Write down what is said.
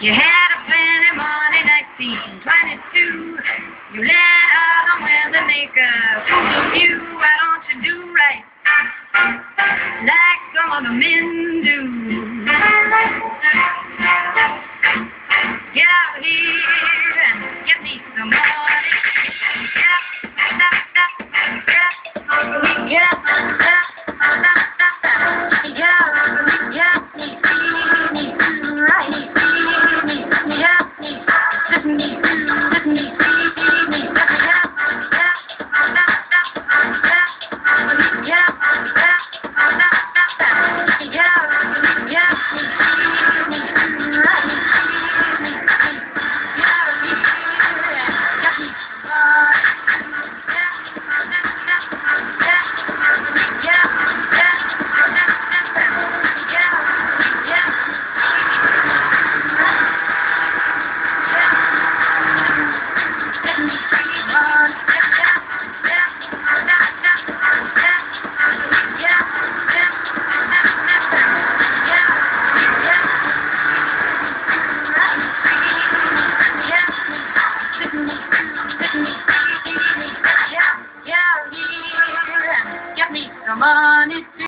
You had a penny money, 1922. You let other women make a fool of you. Why don't you do right like some the men do? Come on,